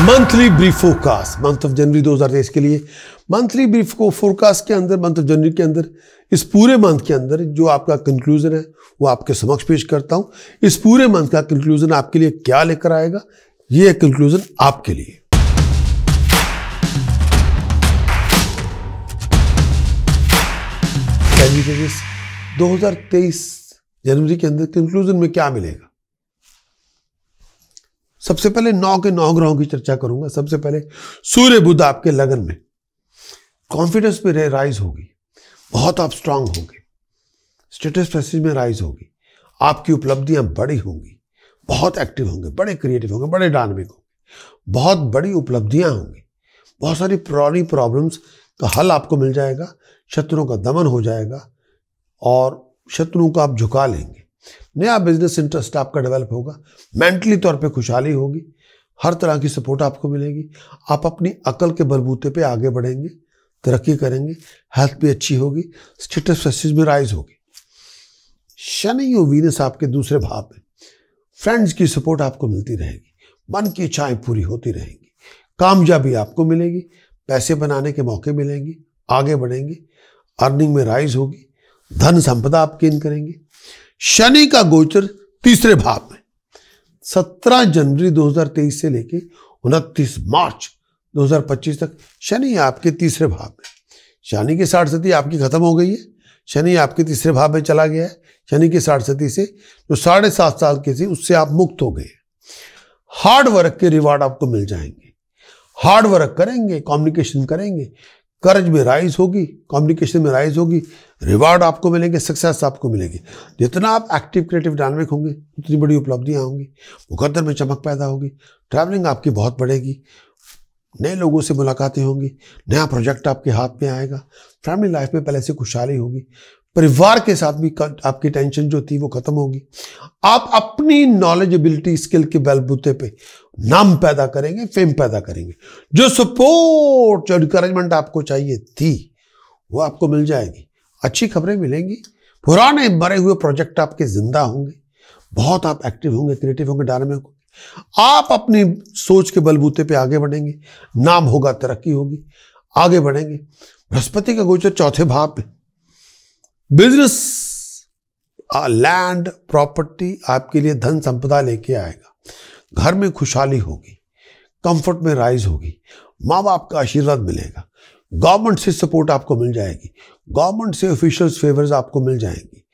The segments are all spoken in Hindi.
Monthly brief forecast month of January 2023 के लिए। मंथली ब्रीफ को फोरकास्ट के अंदर मंथ ऑफ़ जनवरी के अंदर, इस पूरे मंथ के अंदर जो आपका कंक्लूजन है, वो आपके समक्ष पेश करता हूँ। इस पूरे मंथ का कंक्लूजन आपके लिए क्या लेकर आएगा, ये कंक्लूजन आपके लिए। दो हज़ार तेईस जनवरी के अंदर कंक्लूजन में क्या मिलेगा? सबसे पहले नौ के नौ ग्रहों की चर्चा करूँगा। सबसे पहले सूर्य बुद्ध आपके लगन में। कॉन्फिडेंस पे राइज होगी। बहुत आप स्ट्रांग होंगे। स्टेटस प्रेसिज में राइज होगी। आपकी उपलब्धियाँ बड़ी होंगी। बहुत एक्टिव होंगे। बड़े क्रिएटिव होंगे। बड़े डायनामिक होंगे। बहुत बड़ी उपलब्धियाँ होंगी। बहुत सारी पुरानी प्रॉब्लम्स का हल आपको मिल जाएगा। शत्रुओं का दमन हो जाएगा। और शत्रुओं को आप झुका लेंगे। नया बिज़नेस इंटरेस्ट आपका डेवलप होगा, मेंटली तौर पे खुशहाली होगी, हर तरह की सपोर्ट आपको मिलेगी, आप अपनी अकल के बलबूते पे आगे बढ़ेंगे, तरक्की करेंगे हेल्थ भी अच्छी होगी स्टेटस फेसिस में राइज होगी। शनि और वीनस आपके दूसरे भाव में फ्रेंड्स की सपोर्ट आपको मिलती रहेगी, मन की इच्छाएँ पूरी होती रहेंगी, कामयाबी आपको मिलेगी, पैसे बनाने के मौके मिलेंगे, आगे बढ़ेंगे अर्निंग में राइज होगी, धन संपदा आप गेन करेंगे। शनि का गोचर तीसरे भाव में। 17 जनवरी 2023 से लेके उनतीस मार्च 2025 तक शनि आपके तीसरे भाव में। शनि की साठ सती आपकी खत्म हो गई है। शनि आपके तीसरे भाव में चला गया है। शनि की साठ सती से जो साढ़े सात साल की थी, उससे आप मुक्त हो गए हार्ड वर्क के रिवार्ड आपको मिल जाएँगे। हार्ड वर्क करेंगे, कम्युनिकेशन करेंगे। कर्ज में राइज होगी कम्युनिकेशन में राइज होगी रिवार्ड आपको मिलेंगे सक्सेस आपको मिलेगी। जितना आप एक्टिव क्रिएटिव डायनामिक होंगे, उतनी बड़ी उपलब्धियाँ होंगी मुकदर में चमक पैदा होगी ट्रैवलिंग आपकी बहुत बढ़ेगी, नए लोगों से मुलाकातें होंगी, नया प्रोजेक्ट आपके हाथ में आएगा फैमिली लाइफ में पहले से खुशहाली होगी। परिवार के साथ भी आपकी टेंशन जो थी वो खत्म होगी। आप अपनी नॉलेजेबिलिटी स्किल के बलबूते पे नाम पैदा करेंगे फेम पैदा करेंगे। जो सपोर्ट जो इंकरेजमेंट आपको चाहिए थी, वो आपको मिल जाएगी। अच्छी खबरें मिलेंगी। पुराने मरे हुए प्रोजेक्ट आपके ज़िंदा होंगे। बहुत आप एक्टिव होंगे क्रिएटिव होंगे, डायनामिक होंगे। आप अपनी सोच के बलबूते पे आगे बढ़ेंगे। नाम होगा, तरक्की होगी। आगे बढ़ेंगे। बृहस्पति का गोचर, चौथे भाव में बिज़नेस। लैंड प्रॉपर्टी आपके लिए धन संपदा लेके आएगा। घर में खुशहाली होगी कंफर्ट में राइज होगी माँ बाप का आशीर्वाद मिलेगा गवर्नमेंट से सपोर्ट आपको मिल जाएगी गवर्नमेंट से ऑफिशियल्स फेवर्स आपको मिल जाएँगी।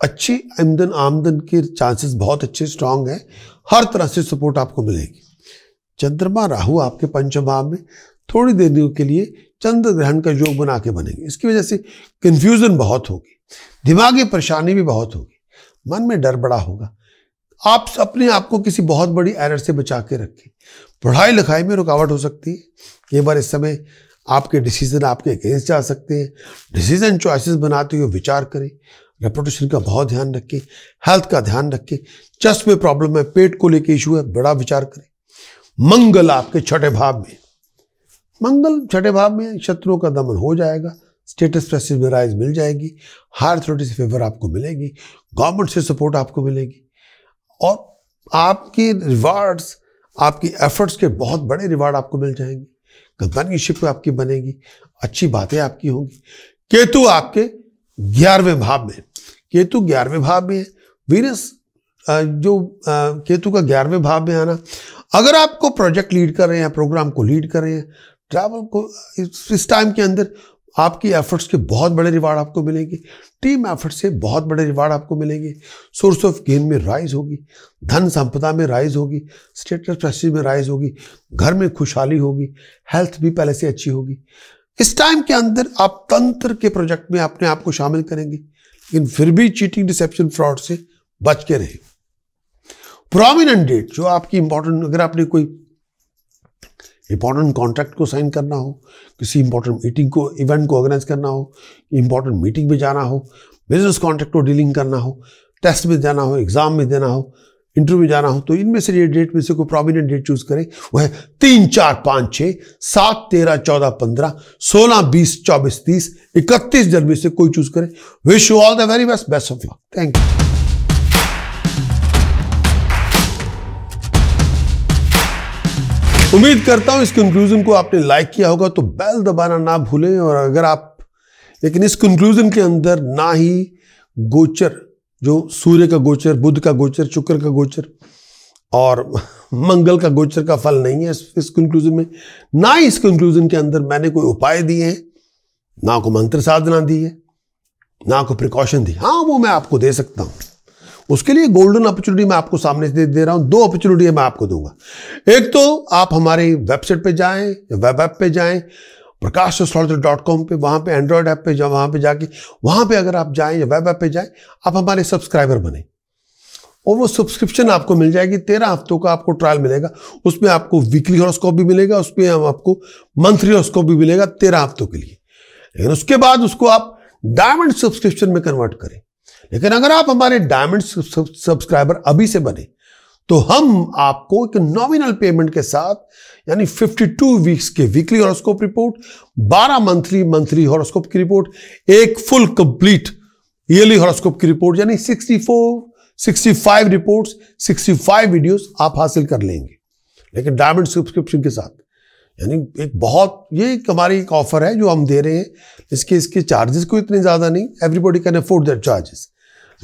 अच्छी आमदन आमदन के चांसेस बहुत अच्छे स्ट्रांग है, हर तरह से सपोर्ट आपको मिलेगी। चंद्रमा, राहु आपके पंचम भाव में थोड़ी देर के लिए चंद्र ग्रहण का योग बना के बनेंगे। इसकी वजह से कंफ्यूजन बहुत होगी, दिमागी परेशानी भी बहुत होगी। मन में डर बड़ा होगा। आप अपने आप को किसी बहुत बड़ी एरर से बचा के रखें। पढ़ाई लिखाई में रुकावट हो सकती है। कई बार इस समय आपके डिसीज़न आपके अगेंस्ट जा सकते हैं। डिसीज़न चॉइसेस बनाते हुए विचार करें। रेपुटेशन का बहुत ध्यान रखें। हेल्थ का ध्यान रखें। चस्ट में प्रॉब्लम है, पेट को लेके इशू है, बड़ा विचार करें। मंगल आपके छठे भाव में मंगल छठे भाव में शत्रुओं का दमन हो जाएगा स्टेटस प्रेसिस में राइज मिल जाएगी हायर अथॉरिटी से फेवर आपको मिलेगी गवर्नमेंट से सपोर्ट आपको मिलेगी। और आपके रिवार्ड्स आपकी एफर्ट्स के बहुत बड़े रिवार्ड आपको मिल जाएँगे। कंपनीशिप आपकी बनेगी, अच्छी बातें आपकी होंगी। केतु आपके ग्यारहवें भाव में केतु ग्यारहवें भाव में है। वीनस जो केतु का ग्यारहवें भाव में आना, अगर आपको प्रोजेक्ट लीड कर रहे हैं प्रोग्राम को लीड कर रहे हैं ट्रैवल को, इस टाइम के अंदर आपकी एफर्ट्स के बहुत बड़े रिवार्ड आपको मिलेंगे। टीम एफर्ट से बहुत बड़े रिवार्ड आपको मिलेंगे। सोर्स ऑफ़ गेन में राइज होगी। धन संपदा में राइज होगी। स्टेटस प्रेस्टीज में राइज होगी। घर में खुशहाली होगी। हेल्थ भी पहले से अच्छी होगी। इस टाइम के अंदर आप तंत्र के प्रोजेक्ट में अपने आप को शामिल करेंगे। लेकिन फिर भी चीटिंग डिसेप्शन फ्रॉड से बच के रहे। प्रोमिनेंट डेट जो आपकी इंपॉर्टेंट अगर आपने कोई इंपॉर्टेंट कॉन्ट्रैक्ट को साइन करना हो, किसी इंपॉर्टेंट मीटिंग को इवेंट को ऑर्गेनाइज करना हो इंपॉर्टेंट मीटिंग में जाना हो बिज़नेस कॉन्ट्रैक्ट को डीलिंग करना हो टेस्ट में जाना हो एग्ज़ाम में देना हो इंटरव्यू में जाना हो तो इनमें से ये डेट में से कोई प्रोमिनेंट डेट चूज़ करें वह है तीन, चार, पाँच छः सात, तेरह, चौदह, पंद्रह, सोलह, बीस, चौबीस, तीस, इकतीस जनवरी से कोई चूज़ करें। Wish you all the very best best of luck thank you उम्मीद करता हूँ इस कंक्लूजन को आपने लाइक किया होगा तो बेल दबाना ना भूलें और अगर आप, लेकिन इस कंक्लूजन के अंदर ना ही गोचर, जो सूर्य का गोचर, बुध का गोचर, शुक्र का गोचर और मंगल का गोचर का फल नहीं है इस कंक्लूजन में, ना ही इस कंक्लूजन के अंदर मैंने कोई उपाय दिए हैं, ना को मंत्र साधना दी है, ना को प्रिकॉशन दी हाँ वो मैं आपको दे सकता हूँ। उसके लिए गोल्डन अपॉर्चुनिटी मैं आपको सामने दे, दे रहा हूँ। दो अपॉर्चुनिटी मैं आपको दूँगा। एक तो आप हमारी वेबसाइट पे जाएँ वेब ऐप पे जाएँ प्रकाश एस्ट्रोलॉजर डॉट कॉम पर वहाँ पर एंड्रॉयड ऐप पे जा वहाँ पे जाके वहाँ पे अगर आप जाएँ या वेब ऐप पे जाएँ आप हमारे सब्सक्राइबर बने। और वो सब्सक्रिप्शन आपको मिल जाएगी तेरह हफ्तों का आपको ट्रायल मिलेगा। उसमें आपको वीकली हॉरोस्कोप भी मिलेगा उसमें हम आपको मंथली हॉरोस्कोप भी मिलेगा तेरह हफ्तों के लिए। लेकिन उसके बाद उसको आप डायमंड सब्सक्रिप्शन में कन्वर्ट करें। लेकिन अगर आप हमारे डायमंड सब्सक्राइबर अभी से बने तो हम आपको एक नॉमिनल पेमेंट के साथ, यानी 52 वीक्स के weekly horoscope report 12 monthly monthly horoscope की रिपोर्ट एक फुल कंप्लीट ईयरली हॉरोस्कोप की रिपोर्ट यानी 64 65 रिपोर्ट्स 65 वीडियोस आप हासिल कर लेंगे। लेकिन डायमंड सब्सक्रिप्शन के साथ, यानी एक बहुत, ये एक हमारी एक ऑफ़र है जो हम दे रहे हैं, इसके इसके चार्जेस को इतने ज़्यादा नहीं everybody can afford that charges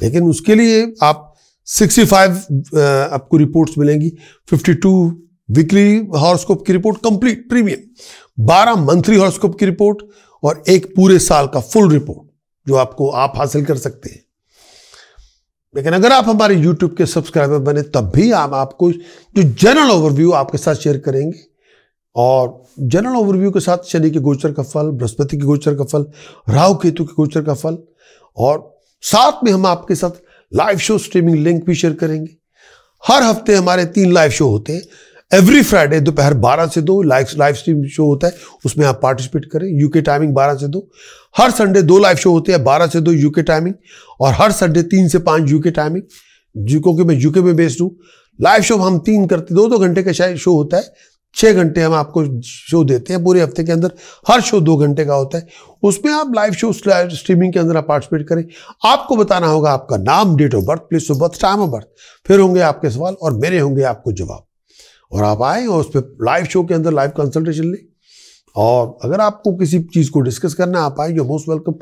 लेकिन उसके लिए आप 65 आपको रिपोर्ट्स मिलेंगी। 52 वीकली हॉर्सकोप की report complete premium 12 monthly horoscope की रिपोर्ट और एक पूरे साल का फुल रिपोर्ट जो आपको आप हासिल कर सकते हैं। लेकिन अगर आप हमारे YouTube के सब्सक्राइबर बने, तब भी हम आपको जो जनरल ओवरव्यू आपके साथ शेयर करेंगे। और जनरल ओवरव्यू के साथ शनि के गोचर का फल, बृहस्पति के गोचर का फल, राहु केतु के गोचर का फल और साथ में हम आपके साथ लाइव शो स्ट्रीमिंग लिंक भी शेयर करेंगे। हर हफ़्ते हमारे तीन लाइव शो होते हैं। एवरी फ्राइडे दोपहर 12 से दो लाइव लाइव स्ट्रीम शो होता है। उसमें आप पार्टिसिपेट करें। यूके टाइमिंग 12 से दो। हर संडे दो लाइव शो होते हैं। 12 से दो यूके टाइमिंग और हर संडे तीन से पाँच यूके टाइमिंग क्योंकि मैं यूके में बेस्ड हूँ। लाइव शो हम तीन करते दो दो घंटे का शायद शो होता है। छः घंटे हम आपको शो देते हैं, पूरे हफ़्ते के अंदर, हर शो दो घंटे का होता है। उसमें आप लाइव शो स्ट्रीमिंग के अंदर आप पार्टिसिपेट करें। आपको बताना होगा आपका नाम date of birth place of birth time of birth फिर होंगे आपके सवाल और मेरे होंगे आपको जवाब। और आप आए और उस पर लाइव शो के अंदर लाइव कंसल्टेशन लें। और अगर आपको किसी चीज़ को डिस्कस करना आप आए जो मोस्ट वेलकम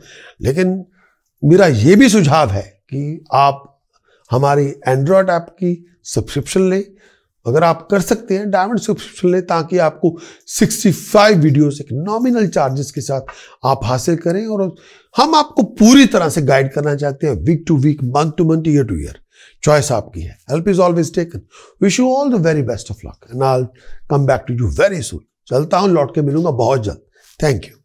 लेकिन मेरा ये भी सुझाव है कि आप हमारी एंड्रॉयड ऐप की सब्सक्रिप्शन लें। अगर आप कर सकते हैं डायमंड सब्सक्रिप्शन लें ताकि आपको 65 वीडियोस एक नॉमिनल चार्जेस के साथ आप हासिल करें और हम आपको पूरी तरह से गाइड करना चाहते हैं week to week month to month year to year choice आपकी है। Help is always taken wish you all the very best of luck and I come back to you very soon चलता हूँ, लौट के मिलूँगा बहुत जल्द। Thank you